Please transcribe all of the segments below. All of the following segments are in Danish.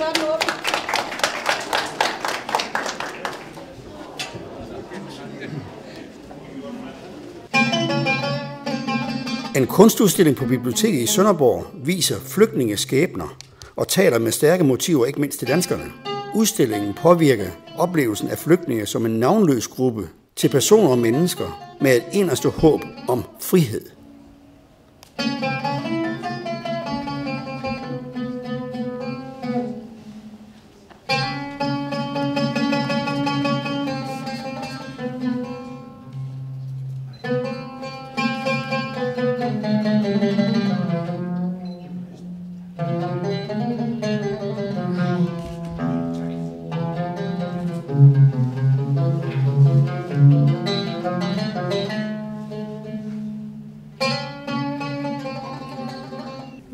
Så er den åben. En kunstudstilling på biblioteket i Sønderborg viser flygtningeskæbner og taler med stærke motiver, ikke mindst til danskerne. Udstillingen påvirker oplevelsen af flygtninge som en navnløs gruppe til personer og mennesker med et inderste håb om frihed.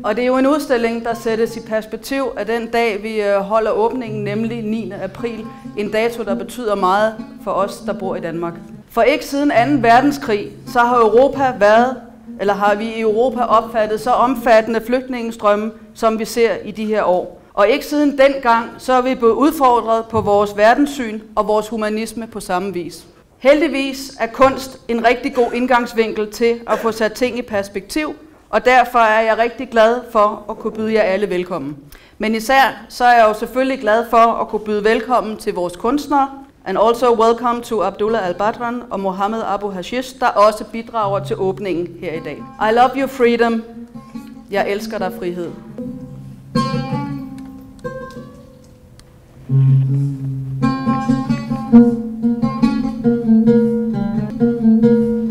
Og det er jo en udstilling, der sættes i perspektiv af den dag, vi øh, holder åbningen, nemlig 9. april. En dato, der betyder meget for os, der bor i Danmark. For ikke siden 2. verdenskrig, så har Europa været, eller har vi i Europa opfattet så omfattende flygtningestrømme, som vi ser i de her år. Og ikke siden dengang, så er vi blevet udfordret på vores verdenssyn og vores humanisme på samme vis. Heldigvis er kunst en rigtig god indgangsvinkel til at få sat ting i perspektiv, og derfor er jeg rigtig glad for at kunne byde jer alle velkommen. Men især så er jeg jo selvfølgelig glad for at kunne byde velkommen til vores kunstnere, and also welcome to Abdullah Al-Badran og Mohammed Abu Hashish, der også bidrager til åbningen her i dag. I love you freedom. Jeg elsker dig frihed.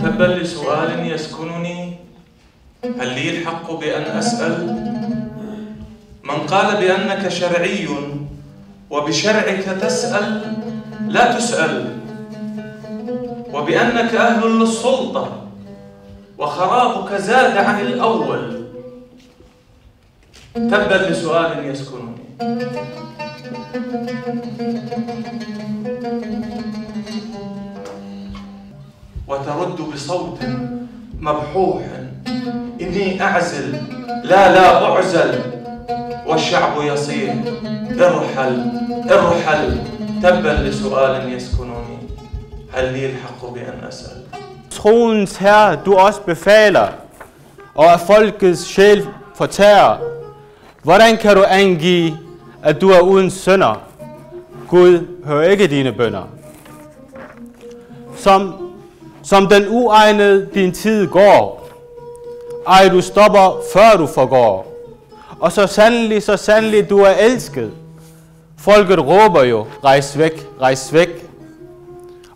تبا لسؤال يسكنني هل لي الحق بأن أسأل؟ من قال بأنك شرعي وبشرعك تسأل لا تسأل. وبأنك أهل للسلطة وخرابك زاد عن الأول. تبا لسؤال يسكنني وترد بصوت مبحوح. إني أعزل لا لا أعزل والشعب يصيح ارحل ارحل تبا لسؤال يسكنني هل لي الحق بأن أسأل troens herre, du også befaler, og at folkets sjæl fortærer. Hvordan kan du angive, at du er uden sønder? Gud hører ikke dine bønder. Som, som den uegnede din tid går, ej du stopper, før du forgår. Og så sandelig, så sandelig du er elsket. Folket råber jo, rejs væk, rejs væk.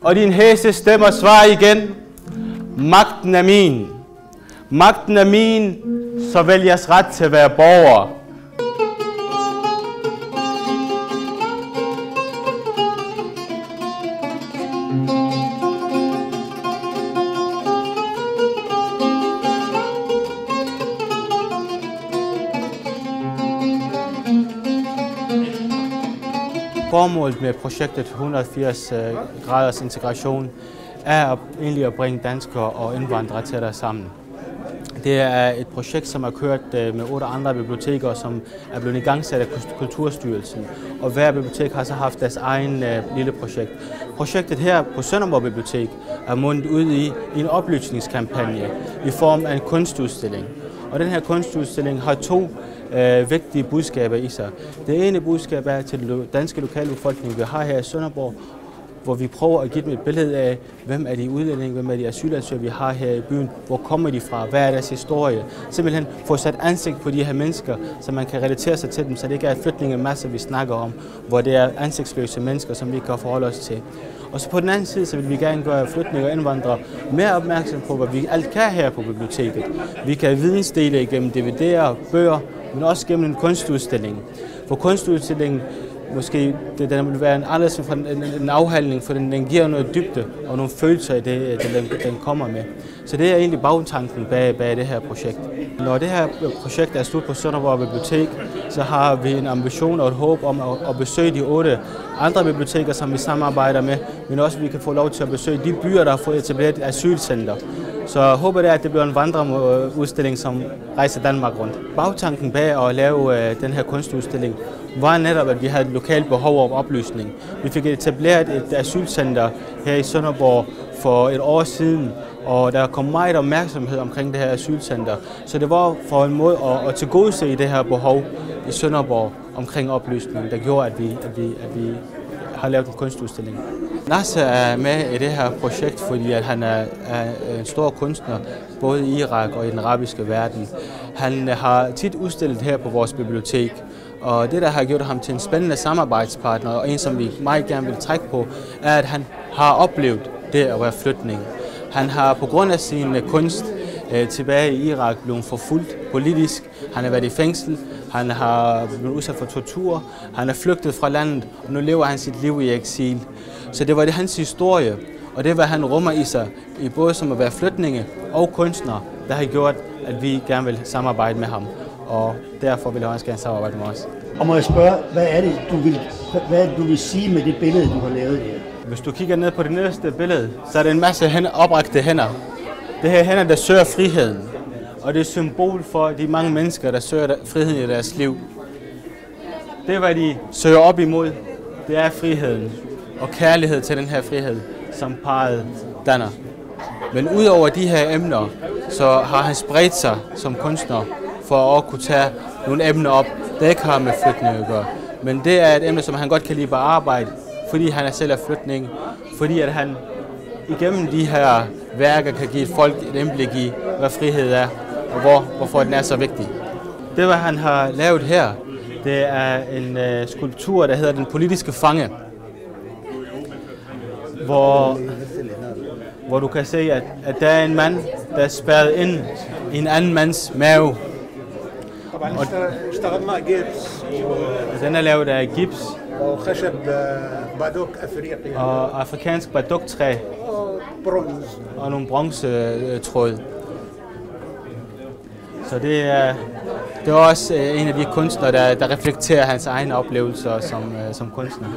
Og din hæse stemmer svar igen, magten er min. Magten er min, så vælges ret til at være borger. Formålet med projektet 180 øh, graders integration er egentlig at bringe danskere og indvandrere tættere sammen. Det er et projekt, som er kørt øh, med otte andre biblioteker, som er blevet igangsat af Kulturstyrelsen. Og hver bibliotek har så haft deres egen øh, lille projekt. Projektet her på Sønderborg Bibliotek er mundet ud i en oplysningskampagne i form af en kunstudstilling. Og den her kunstudstilling har to øh, vigtige budskaber i sig. Det ene budskab er til den danske lokalbefolkning, vi har her i Sønderborg, hvor vi prøver at give dem et billede af, hvem er de udlændinge, hvem er de asylansøgere, vi har her i byen, hvor kommer de fra, hvad er deres historie. Simpelthen få sat ansigt på de her mennesker, så man kan relatere sig til dem, så det ikke er flygtningemasse, vi snakker om, hvor det er ansigtsløse mennesker, som vi kan forholde os til. Og så på den anden side, så vil vi gerne gøre flygtninge og indvandrere mere opmærksom på, hvad vi alt kan her på biblioteket. Vi kan vidensdele igennem DVD'er, bøger, men også gennem en kunstudstilling. For kunstudstillingen måske det, den vil være en anderledes en, en afhandling, for den, den giver noget dybde og nogle følelser i det, øh, den, den kommer med. Så det er egentlig bagtanken bag, bag det her projekt. Når det her projekt er slut på Sønderborg Bibliotek, så har vi en ambition og et håb om at, at besøge de otte andre biblioteker, som vi samarbejder med, men også at vi kan få lov til at besøge de byer, der har fået etableret et asylcenter. Så jeg håber det er, at det bliver en vandreudstilling, som rejser Danmark rundt. Bagtanken bag at lave øh, den her kunstudstilling var netop, at vi havde et lokalt behov om oplysning. Vi fik etableret et asylcenter her i Sønderborg for et år siden, og der kom meget opmærksomhed omkring det her asylcenter. Så det var for en måde at, at tilgodese det her behov i Sønderborg omkring oplysning, der gjorde, at vi, at vi, at vi har lavet en kunstudstilling. Nasser er med i det her projekt, fordi at han er, er en stor kunstner, både i Irak og i den arabiske verden. Han har tit udstillet her på vores bibliotek, og det, der har gjort ham til en spændende samarbejdspartner, og en, som vi meget gerne vil trække på, er, at han har oplevet det at være flygtning. Han har på grund af sin øh, kunst øh, tilbage i Irak blevet forfulgt politisk. Han har været i fængsel. Han har blevet udsat for tortur. Han er flygtet fra landet, og nu lever han sit liv i eksil. Så det var det hans historie, og det var han rummer i sig, i både som at være flygtninge og kunstner, der har gjort, at vi gerne vil samarbejde med ham. Og derfor vil jeg også gerne samarbejde med os. Og må jeg spørge, hvad er det, du vil, hvad det, du vil sige med det billede, du har lavet her? Hvis du kigger ned på det nederste billede, så er det en masse hænder, oprakte hænder. Det her hænder, der søger friheden. Og det er symbol for de mange mennesker, der søger friheden i deres liv. Det, hvad de søger op imod, det er friheden og kærlighed til den her frihed, som parret danner. Men udover de her emner, så har han spredt sig som kunstner for at kunne tage nogle emner op, der ikke har med flytning at gøre. Men det er et emne, som han godt kan lide at arbejde, fordi han er selv af flytning, fordi at han igennem de her værker kan give folk et indblik i, hvad frihed er, og hvor, hvorfor den er så vigtig. Det, hvad han har lavet her, det er en øh, skulptur, der hedder Den politiske fange, hvor, hvor du kan se, at, at der er en mand, der er spærret ind i en anden mands mave. Og den er lavet af gips وخشب بادوك افريقي og afrikansk baduktræ برونز og nogle bronzetråd. Så det er, det er også øh, en af de kunstnere, der, der reflekterer hans egne oplevelser som, øh, som kunstner.